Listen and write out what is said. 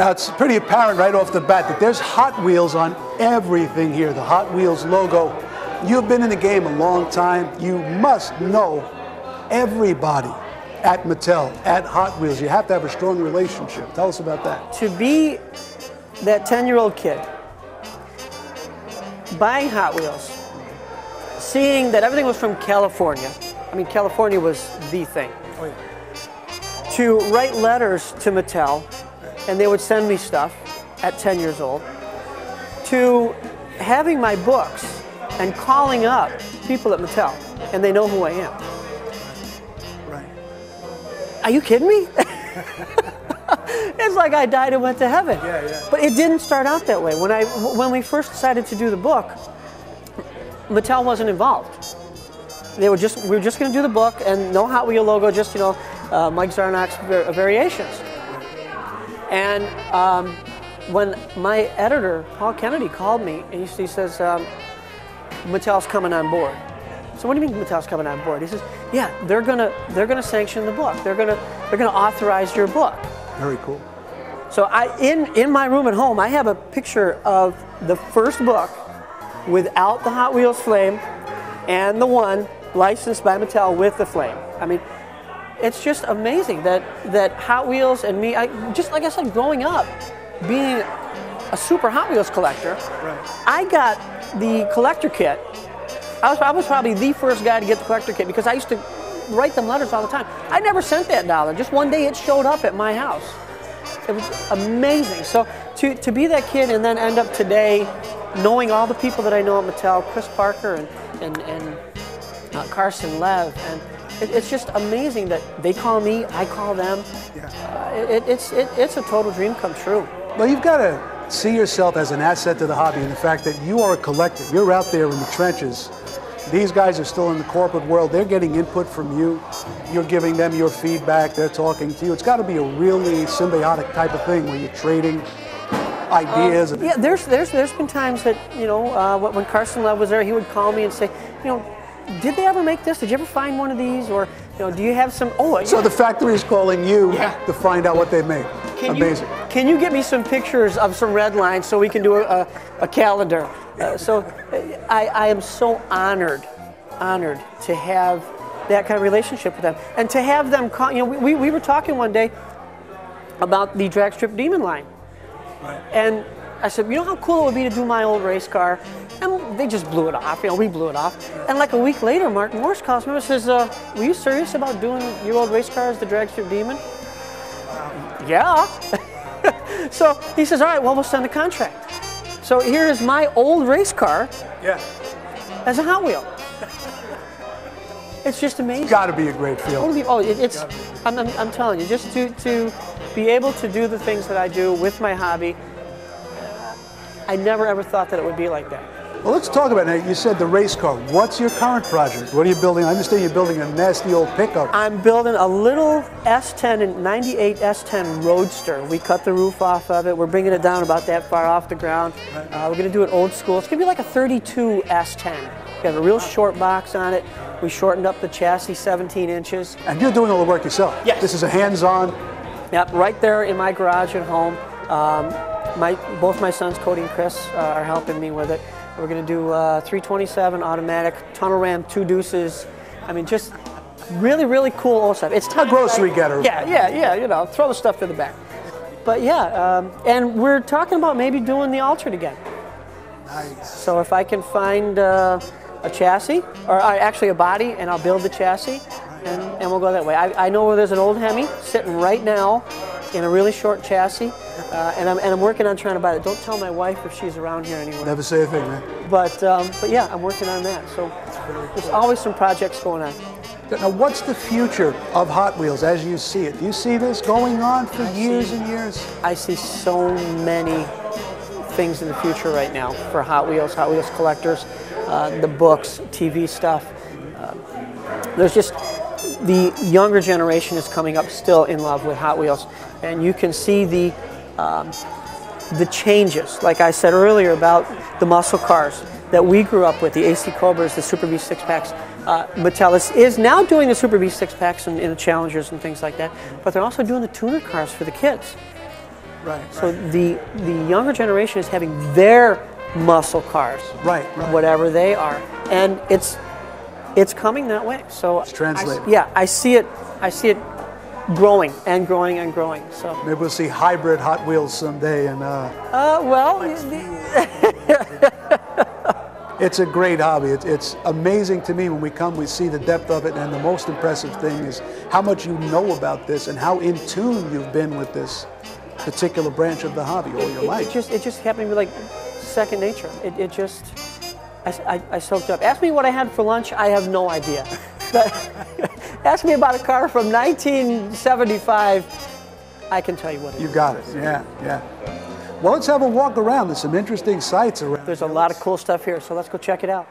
Now it's pretty apparent right off the bat that there's Hot Wheels on everything here. The Hot Wheels logo. You've been in the game a long time. You must know everybody at Mattel, at Hot Wheels. You have to have a strong relationship. Tell us about that. To be that 10 year old kid buying Hot Wheels, seeing that everything was from California. I mean, California was the thing. Oh, to write letters to Mattel, and they would send me stuff at 10 years old, to having my books and calling up people at Mattel, and they know who I am. Right. Are you kidding me? it's like I died and went to heaven. Yeah, yeah. But it didn't start out that way. When I when we first decided to do the book, Mattel wasn't involved. They were just we were just going to do the book and no Hot Wheel logo, just you know uh, Mike Zarnock's var- variations. And um, when my editor Paul Kennedy called me and he, he says um, Mattel's coming on board. So what do you mean Mattel's coming on board? He says, yeah, they're gonna they're gonna sanction the book. They're gonna they're gonna authorize your book. Very cool. So I in in my room at home, I have a picture of the first book without the Hot Wheels flame and the one licensed by Mattel with the flame. I mean, it's just amazing that that Hot Wheels and me, I just like I said, growing up, being a super Hot Wheels collector, I got the collector kit. I was, I was probably the first guy to get the collector kit because I used to write them letters all the time. I never sent that dollar. Just one day it showed up at my house. It was amazing. So to, to be that kid and then end up today knowing all the people that I know at Mattel, Chris Parker and, and, and uh, Carson Lev, and it, it's just amazing that they call me, I call them. Uh, it, it's, it, it's a total dream come true. Well, you've got to see yourself as an asset to the hobby and the fact that you are a collector. You're out there in the trenches. These guys are still in the corporate world. They're getting input from you. You're giving them your feedback. They're talking to you. It's got to be a really symbiotic type of thing where you're trading ideas. and Yeah, there's there's there's been times that you know uh, when when Carson Love was there, he would call me and say, you know, did they ever make this? Did you ever find one of these? Or you know, do you have some? Oh, So yeah. the factory is calling you Yeah. to find out what they make. Can Amazing. You, can you get me some pictures of some red lines so we can do a, a, a calendar? Uh, so uh, I, I am so honored, honored to have that kind of relationship with them. And to have them call, you know, we, we were talking one day about the drag strip demon line. And I said, you know how cool it would be to do my old race car? And they just blew it off. You know, we blew it off. And like a week later, Mark Morse calls me and says, uh, were you serious about doing your old race car as the drag strip demon? Yeah. so he says, all right, well, we'll send a contract. So here is my old race car Yeah. as a Hot Wheel. It's just amazing. It's Got to be a great feeling. do Oh, it, it's, I'm, I'm, I'm telling you, just to, to be able to do the things that I do with my hobby, I never ever thought that it would be like that. Well, let's talk about it. You said the race car. What's your current project? What are you building? I understand you're building a nasty old pickup. I'm building a little S10 and 98 S10 Roadster. We cut the roof off of it. We're bringing it down about that far off the ground. Uh, we're going to do it old school. It's going to be like a 32 S10. We have a real short box on it. We shortened up the chassis 17 inches. And you're doing all the work yourself. Yes. This is a hands-on. Yep, right there in my garage at home. Um, my both my sons, Cody and Chris, uh, are helping me with it. We're going to do uh, 327 automatic tunnel ram, two deuces. I mean, just really, really cool old stuff. It's time grocery getter. Yeah, yeah, yeah. You know, throw the stuff to the back. But yeah, um, and we're talking about maybe doing the altered again. Nice. So if I can find uh, a chassis, or uh, actually a body, and I'll build the chassis, and, and we'll go that way. I, I know where there's an old Hemi sitting right now in a really short chassis, uh, and, I'm, and I'm working on trying to buy it. Don't tell my wife if she's around here anymore. Never say a thing, man. But, um, but yeah, I'm working on that. So there's always some projects going on. Now, what's the future of Hot Wheels as you see it? Do you see this going on for years and years? I see so many things in the future right now for Hot Wheels, Hot Wheels collectors, uh, the books, TV stuff. Uh, there's just the younger generation is coming up still in love with Hot Wheels, and you can see the um, the changes. Like I said earlier about the muscle cars that we grew up with, the AC Cobras, the Super Bee six packs. Uh, Mattel is, is now doing the Super Bee six packs and, and the Challengers and things like that, but they're also doing the tuner cars for the kids. right, So the the younger generation is having their muscle cars, Right, right. whatever they are, and it's it's coming that way. So it's translating. yeah, I see it. I see it growing and growing and growing. So Maybe we'll see hybrid Hot Wheels someday, and uh, uh, well, it's a great hobby. It's, it's amazing to me when we come, we see the depth of it, and the most impressive thing is how much you know about this and how in tune you've been with this particular branch of the hobby all your it, life. it just it just happened to be like second nature. It, it just I, I, I soaked up. Ask me what I had for lunch. I have no idea. But ask me about a car from 1975. I can tell you what it is. You got it. Yeah, yeah. Well, let's have a walk around. There's some interesting sights around. There's a lot of cool stuff here, so let's go check it out.